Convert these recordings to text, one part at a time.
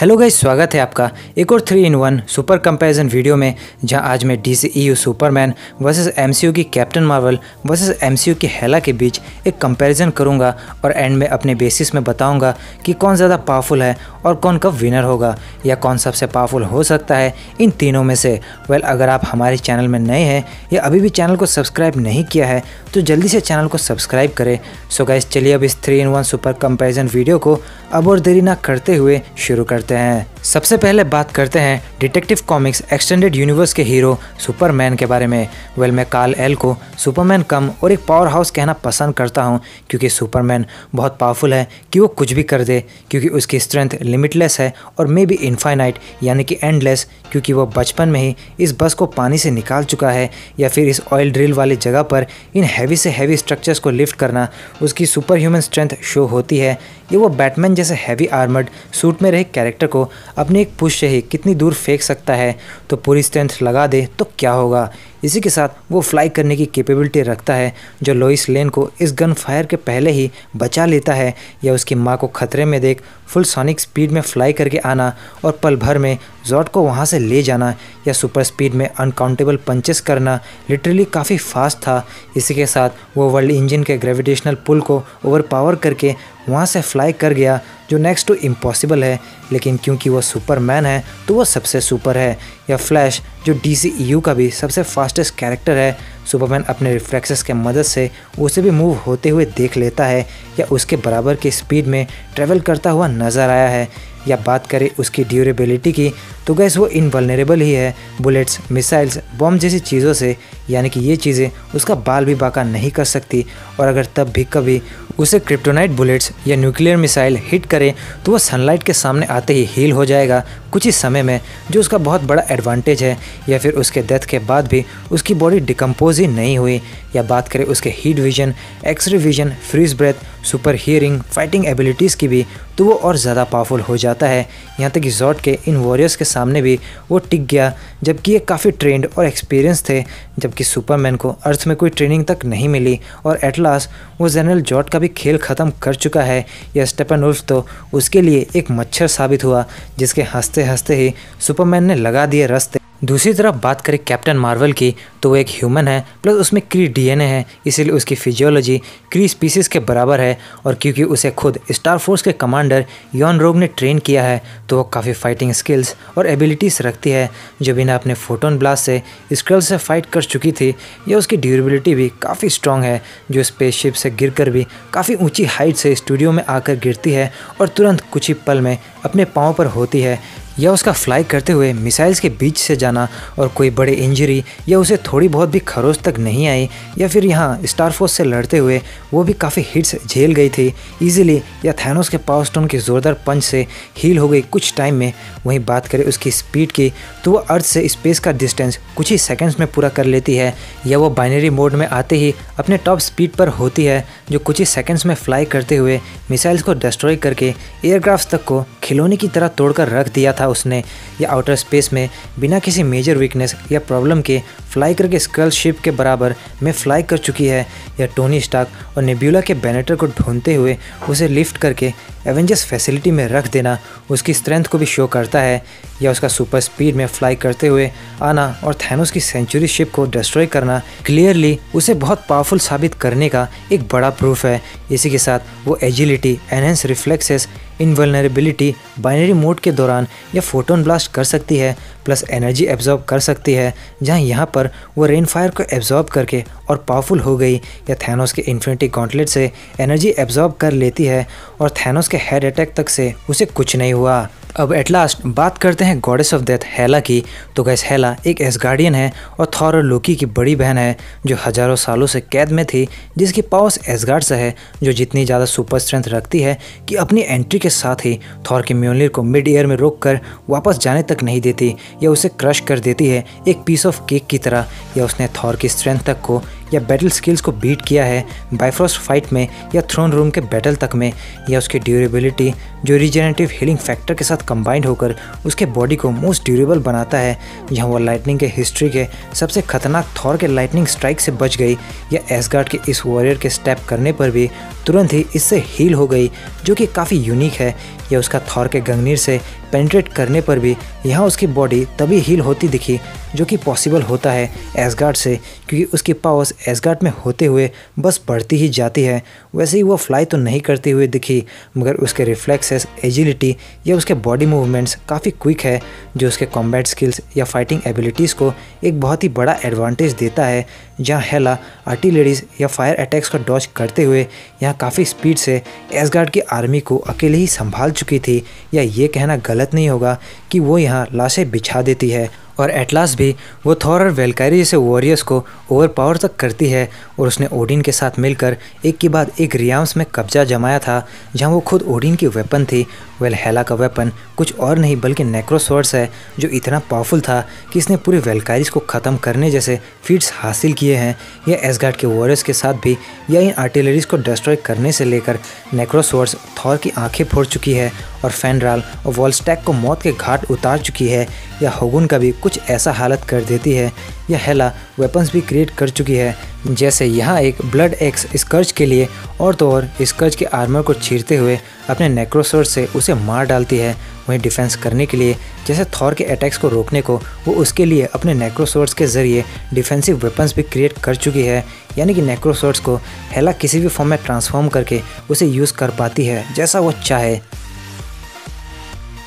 Hello guys, स्वागत है आपका एक और three in one super comparison video में, जहाँ आज मैं D C U Superman versus M की कैप्टन मार्वल वर्सेस एम की हेला के बीच एक कंपैरिजन करूँगा और एंड में अपने बेसिस में बताऊँगा कि कौन ज़्यादा पावरफुल है और कौन कब विनर होगा, या कौन सबसे पावरफुल हो सकता है इन तीनों में से। वेल अगर आप हमारे चैनल में नए हैं या अभी भी चैनल को सब्सक्राइब नहीं किया है तो जल्दी से चैनल को सब्सक्राइब करें। सो गाइस चलिए अब इस three in one super comparison video को अब और देरी ना करते हुए शुरू करते हैं। सबसे पहले बात करते हैं डिटेक्टिव कॉमिक्स एक्सटेंडेड यूनिवर्स के हीरो सुपरमैन के बारे में। वेल, मैं काल एल को सुपरमैन कम और एक पावर हाउस कहना पसंद करता हूँ, क्योंकि सुपरमैन बहुत पावरफुल है कि वो कुछ भी कर दे, क्योंकि उसकी स्ट्रेंथ लिमिटलेस है और मे बी इनफाइनाइट, यानी कि एंडलेस, क्योंकि वो बचपन में ही इस बस को पानी से निकाल चुका है या फिर इस ऑयल ड्रिल वाली जगह पर इन हैवी से हैवी स्ट्रक्चर्स को लिफ्ट करना उसकी सुपर ह्यूमन स्ट्रेंथ शो होती है। ये वो बैटमैन जैसे हैवी आर्मर्ड, सूट में रहे कैरेक्टर को अपने एक पुश से ही कितनी दूर फेंक सकता है तो पूरी स्ट्रेंथ लगा दे तो क्या होगा? इसी के साथ वो फ्लाई करने की कैपेबिलिटी रखता है, जो लोइस लेन को इस गन फायर के पहले ही बचा लेता है, या उसकी माँ को खतरे में देख फुल सोनिक स्पीड में फ्लाई करके आना, और पल भर में जॉट को वहाँ से ले जाना, या सुपर स्पीड में अनकाउंटेबल पंचेस करना लिटरली काफ़ी फास्ट था। इसी के साथ वो वर्ल्ड इंजन के ग्रेविटेशनल पुल को ओवर करके वहाँ से फ्लाई कर गया जो नेक्स्ट टू इम्पॉसिबल है, लेकिन क्योंकि वो सुपरमैन है तो वो सबसे सुपर है। या फ्लैश जो डी e का भी सबसे फास्टेस्ट कैरेक्टर है सुपरमैन अपने रिफ्लेक्सेस के मदद से उसे भी मूव होते हुए देख लेता है, या उसके बराबर की स्पीड में ट्रेवल करता हुआ नज़र आया है। या बात करें उसकी ड्यूरेबिलिटी की तो गैस वो इनवलनरेबल ही है। बुलेट्स मिसाइल्स बॉम्ब जैसी चीज़ों से, यानी कि ये चीज़ें उसका बाल भी बाका नहीं कर सकती। और अगर तब भी कभी उसे क्रिप्टोनाइट बुलेट्स या न्यूक्लियर मिसाइल हिट करे तो वो सनलाइट के सामने आते ही हील हो जाएगा कुछ ही समय में, जो उसका बहुत बड़ा एडवांटेज है। या फिर उसके डेथ के बाद भी उसकी बॉडी डिकम्पोज ही नहीं हुई। या बात करें उसके heat vision x-ray vision freeze breath super hearing fighting abilities की भी तो वो और ज़्यादा पावरफुल हो जाता है। यहाँ तक कि जॉट के इन वॉरियर्स के सामने भी वो टिक गया, जबकि ये काफ़ी ट्रेंड और एक्सपीरियंस थे, जबकि सुपरमैन को अर्थ में कोई ट्रेनिंग तक नहीं मिली। और एटलास वो जनरल जॉट का भी खेल ख़त्म कर चुका है। यह स्टेपन उल्फ तो उसके लिए एक मच्छर साबित हुआ, जिसके हँसते हँसते ही सुपरमैन ने लगा दिए रस्ते। दूसरी तरफ़ बात करें कैप्टन मार्वल की तो वो एक ह्यूमन है, प्लस उसमें क्री डीएनए है, इसीलिए उसकी फिजियोलॉजी क्री स्पीसीज के बराबर है, और क्योंकि उसे खुद स्टार फोर्स के कमांडर यॉन रोग ने ट्रेन किया है तो वो काफ़ी फाइटिंग स्किल्स और एबिलिटीज़ रखती है, जो बिना अपने फोटोन ब्लास्ट से स्क्रल से फाइट कर चुकी थी, या उसकी ड्यूरेबिलिटी भी काफ़ी स्ट्रॉन्ग है, जो स्पेसशिप से गिर भी काफ़ी ऊँची हाइट से स्टूडियो में आकर गिरती है, और तुरंत कुछ ही पल में अपने पाँव पर होती है या उसका फ्लाई करते हुए मिसाइल्स के बीच से जाना और कोई बड़े इंजरी या उसे थोड़ी बहुत भी खरोच तक नहीं आई या फिर यहाँ स्टारफोर्स से लड़ते हुए वो भी काफ़ी हिट्स झेल गई थी। इजीली या थैनोस के पावर स्टोन के ज़ोरदार पंच से हील हो गई कुछ टाइम में। वहीं बात करें उसकी स्पीड की तो वो अर्थ से स्पेस का डिस्टेंस कुछ ही सेकेंड्स में पूरा कर लेती है या वो बाइनरी मोड में आते ही अपने टॉप स्पीड पर होती है, जो कुछ ही सेकेंड्स में फ्लाई करते हुए मिसाइल्स को डिस्ट्रॉय करके एयरक्राफ्ट तक को खिलौने की तरह तोड़कर रख दिया था। उसने। या आउटर स्पेस में बिना किसी मेजर वीकनेस या प्रॉब्लम के फ्लाई करके स्कल शिप के बराबर में फ्लाई कर चुकी है। या टोनी स्टाक और नेब्यूला के बैनेटर को ढूंढते हुए उसे लिफ्ट करके एवेंजर्स फैसिलिटी में रख देना उसकी स्ट्रेंथ को भी शो करता है। या उसका सुपर स्पीड में फ्लाई करते हुए आना और थैनोस की सेंचुरी शिप को डिस्ट्रॉय करना क्लियरली उसे बहुत पावरफुल साबित करने का एक बड़ा प्रूफ है। इसी के साथ वो agility enhance reflexes invulnerability binary mode के दौरान यह फोटोन ब्लास्ट कर सकती है प्लस एनर्जी एब्जॉर्ब कर सकती है, जहाँ यहाँ पर वो रेन फायर को एब्जॉर्ब करके और पावरफुल हो गई, या थैनोस के इन्फिनिटी गॉन्टलेट से एनर्जी एब्जॉर्ब कर लेती है, और थैनोस के हेड अटैक तक से उसे कुछ नहीं हुआ। अब एट लास्ट बात करते हैं गॉडेस ऑफ़ डेथ हेला की। तो गैस हेला एक एसगार्डियन है और थॉर और लोकी की बड़ी बहन है, जो हज़ारों सालों से कैद में थी, जिसकी पावर्स एसगार्ड से है, जो जितनी ज़्यादा सुपर स्ट्रेंथ रखती है कि अपनी एंट्री के साथ ही थॉर के म्योनिर को मिड ईयर में रोक कर वापस जाने तक नहीं देती, या उसे क्रश कर देती है एक पीस ऑफ़ केक की तरह, या उसने थॉर की स्ट्रेंथ तक को या बैटल स्किल्स को बीट किया है बाइफ्रोस्ट फाइट में या थ्रोन रूम के बैटल तक में, या उसकी ड्यूरेबिलिटी जो रिजेनेटिव हीलिंग फैक्टर के साथ कंबाइंड होकर उसके बॉडी को मोस्ट ड्यूरेबल बनाता है, जहाँ वो लाइटनिंग के हिस्ट्री के सबसे खतरनाक थॉर के लाइटनिंग स्ट्राइक से बच गई, या एसगार्ड के इस वॉरियर के स्टेप करने पर भी तुरंत ही इससे हील हो गई, जो कि काफ़ी यूनिक है, या उसका थॉर के गंगनीर से पेंट्रेट करने पर भी यहाँ उसकी बॉडी तभी हील होती दिखी, जो कि पॉसिबल होता है एसगार्ड से, क्योंकि उसकी पावर्स एसगार्ड में होते हुए बस बढ़ती ही जाती है। वैसे ही वो फ्लाई तो नहीं करती हुई दिखी, मगर उसके रिफ्लेक्सेस एजिलिटी या उसके बॉडी मूवमेंट्स काफ़ी क्विक है, जो उसके कॉम्बैट स्किल्स या फाइटिंग एबिलिटीज़ को एक बहुत ही बड़ा एडवांटेज देता है, जहाँ हेला आर्टिलरीज या फायर अटैक्स का डॉच करते हुए यहाँ काफ़ी स्पीड से एसगार्ड की आर्मी को अकेले ही संभाल चुकी थी। या ये कहना गलत नहीं होगा कि वो यहाँ लाशें बिछा देती है। और एटलास भी, वो थॉर और वेलकारी जैसे वॉरियर्स को ओवर पावर तक करती है और उसने ओडिन के साथ मिलकर एक के बाद एक रियाम्स में कब्जा जमाया था, जहाँ वो खुद ओडिन की वेपन थी। वेल, हेला का वेपन कुछ और नहीं, बल्कि नेक्रोसवर्ड्स है, जो इतना पावरफुल था कि इसने पूरे वेलकारिस को ख़त्म करने जैसे फीट्स हासिल किए हैं। या एसगार्ड के वॉरियर्स के साथ भी, या इन आर्टिलरीज को डिस्ट्रॉय करने से लेकर नेक्रोसवर्ड्स थॉर की आँखें फोड़ चुकी है और फैनराल और वॉलस्टैक को मौत के घाट उतार चुकी है, या होगुन का भी कुछ ऐसा हालत कर देती है, या हेला वेपन्स भी क्रिएट कर चुकी है, जैसे यहाँ एक ब्लड एक्स स्कर्च के लिए और तो और स्कर्च के आर्मर को छीरते हुए अपने नेक्रोसोर से उसे मार डालती है। वहीं डिफेंस करने के लिए, जैसे थॉर के अटैक्स को रोकने को, वो उसके लिए अपने नेक्रोसोर्स के ज़रिए डिफेंसिव वेपन्स भी क्रिएट कर चुकी है। यानी कि नेक्रोसोर्स को हेला किसी भी फॉर्म में ट्रांसफॉर्म करके उसे यूज़ कर पाती है, जैसा वो चाहे।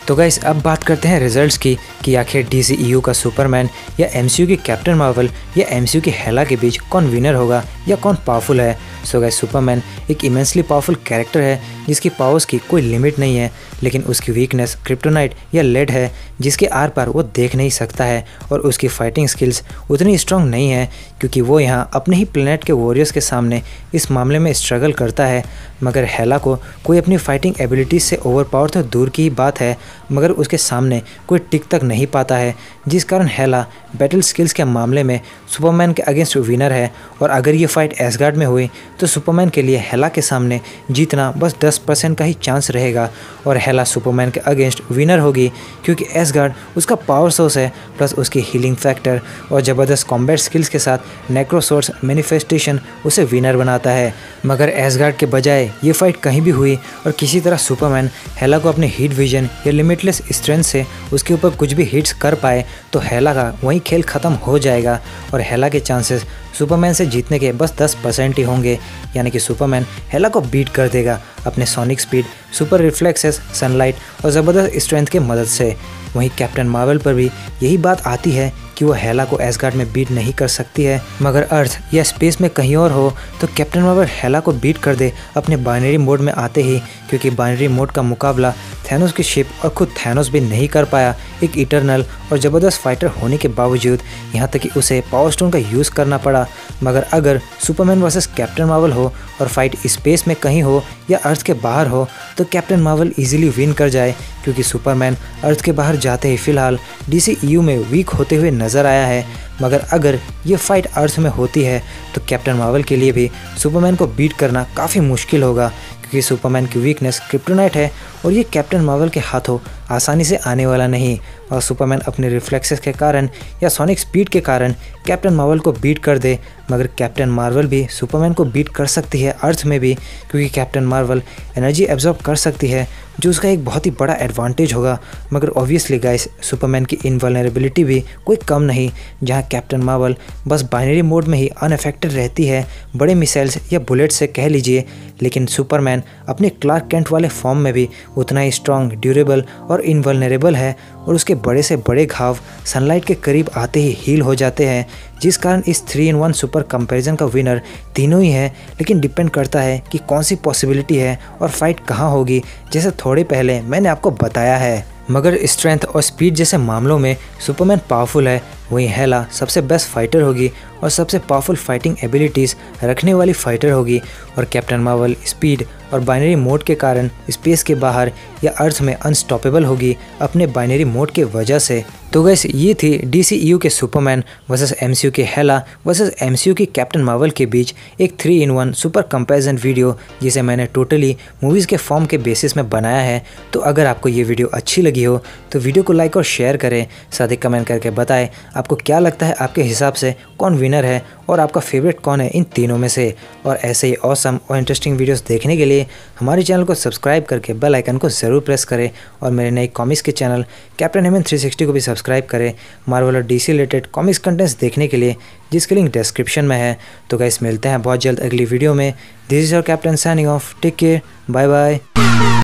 तो गाइस अब बात करते हैं रिजल्ट्स की, कि आखिर डी e का सुपरमैन या एम की कैप्टन मार्वल या एम की हेला के बीच कौन विनर होगा? या कौन पावरफुल है? सो गाइस सुपरमैन एक इमेंसली पावरफुल कैरेक्टर है, जिसकी पावर्स की कोई लिमिट नहीं है, लेकिन उसकी वीकनेस क्रिप्टोनाइट या लेड है, जिसके आर पार वो देख नहीं सकता है, और उसकी फाइटिंग स्किल्स उतनी स्ट्रांग नहीं है, क्योंकि वो यहाँ अपने ही प्लेनेट के वॉरियर्स के सामने इस मामले में स्ट्रगल करता है। मगर हेला को कोई अपनी फाइटिंग एबिलिटीज़ से ओवर पावर तो दूर की ही बात है, मगर उसके सामने कोई टिक तक नहीं पाता है, जिस कारण हेला बैटल स्किल्स के मामले में सुपरमैन के अगेंस्ट विनर है, और अगर ये फाइट एसगार्ड में हुई तो सुपरमैन के लिए हेला के सामने जीतना बस 10 परसेंट का ही चांस रहेगा और हेला सुपरमैन के अगेंस्ट विनर होगी, क्योंकि एसगार्ड उसका पावर सोर्स है प्लस उसकी हीलिंग फैक्टर और ज़बरदस्त कॉम्बैट स्किल्स के साथ नेक्रोसोर्स मैनिफेस्टेशन उसे विनर बनाता है। मगर एसगार्ड के बजाय ये फाइट कहीं भी हुई और किसी तरह सुपरमैन हेला को अपने हीट विजन या लिमिटलेस स्ट्रेंथ से उसके ऊपर कुछ भी हिट्स कर पाए तो हेला का वहीं खेल ख़त्म हो जाएगा और हेला के चांसेस सुपरमैन से जीतने के बस 10 परसेंट ही होंगे। यानी कि सुपरमैन हेला को बीट कर देगा अपने sonic speed super reflexes sunlight और ज़बरदस्त स्ट्रेंथ के मदद से। वहीं कैप्टन मार्वल पर भी यही बात आती है कि वो हेला को एसगार्ड में बीट नहीं कर सकती है। मगर अर्थ, या स्पेस में कहीं और हो तो कैप्टन मार्वल हेला को बीट कर दे अपने बाइनरी मोड में आते ही, क्योंकि बाइनरी मोड का मुकाबला थैनोस की शिप और खुद थैनोस भी नहीं कर पाया। एक इटरनल और ज़बरदस्त फाइटर होने के बावजूद, यहाँ तक कि उसे पावर स्टोन का यूज़ करना पड़ा। मगर अगर सुपरमैन वर्सेस कैप्टन मार्वल हो और फाइट स्पेस में कहीं हो या अर्थ के बाहर हो तो कैप्टन मार्वल इजीली विन कर जाए, क्योंकि सुपरमैन अर्थ के बाहर जाते ही फ़िलहाल डीसी यू में वीक होते हुए नज़र आया है। मगर अगर ये फाइट अर्थ में होती है तो कैप्टन मार्वल के लिए भी सुपरमैन को बीट करना काफ़ी मुश्किल होगा, क्योंकि सुपरमैन की वीकनेस क्रिप्टोनाइट है और ये कैप्टन मार्वल के हाथों आसानी से आने वाला नहीं और सुपरमैन अपने रिफ्लेक्सेस के कारण या सोनिक स्पीड के कारण कैप्टन मार्वल को बीट कर दे, मगर कैप्टन मार्वल भी सुपरमैन को बीट कर सकती है अर्थ में भी, क्योंकि कैप्टन मार्वल एनर्जी एब्जॉर्ब कर सकती है, जो उसका एक बहुत ही बड़ा एडवांटेज होगा। मगर ऑब्वियसली गाइस सुपरमैन की इनवलनरेबिलिटी भी कोई कम नहीं, जहाँ कैप्टन मार्वल बस बाइनरी मोड में ही अनअफेक्टेड रहती है, बड़े मिसाइल्स या बुलेट से कह लीजिए। लेकिन सुपरमैन अपने क्लार्क कैंट वाले फॉर्म में भी उतना ही स्ट्रॉन्ग ड्यूरेबल और इनवलनरेबल है और उसके बड़े से बड़े घाव सनलाइट के करीब आते ही हील हो जाते हैं, जिस कारण इस three in one super comparison का विनर तीनों ही है, लेकिन डिपेंड करता है कि कौन सी पॉसिबिलिटी है और फाइट कहाँ होगी, जैसे थोड़े पहले मैंने आपको बताया है। मगर स्ट्रेंथ और स्पीड जैसे मामलों में सुपरमैन पावरफुल है, वहीं हेला सबसे बेस्ट फाइटर होगी और सबसे पावरफुल फाइटिंग एबिलिटीज़ रखने वाली फाइटर होगी और कैप्टन मार्वल स्पीड और बाइनरी मोड के कारण स्पेस के बाहर या अर्थ में अनस्टॉपेबल होगी अपने बाइनरी मोड के वजह से। तो गैस ये थी डी के सुपरमैन वर्सेस एम के हेला वर्सेस एम की कैप्टन मार्वल के बीच एक three in one super comparison video जिसे मैंने टोटली मूवीज़ के फॉर्म के बेसिस में बनाया है। तो अगर आपको ये वीडियो अच्छी लगी हो तो वीडियो को लाइक और शेयर करें, साथ ही कमेंट करके बताएँ, आपको क्या लगता है आपके हिसाब से कौन विनर है और आपका फेवरेट कौन है इन तीनों में से। और ऐसे ही औसम और इंटरेस्टिंग वीडियोज़ देखने के लिए हमारे चैनल को सब्सक्राइब करके बेल आइकन को ज़रूर प्रेस करें और मेरे नए कॉमिक्स के चैनल कैप्टन हेमन 360 को भी सब्सक्राइब करें मार्वल और डीसी रिलेटेड कॉमिक्स कंटेंट्स देखने के लिए, जिसके लिंक डिस्क्रिप्शन में है। तो गाइस मिलते हैं बहुत जल्द अगली वीडियो में। This is your captain signing off take care bye bye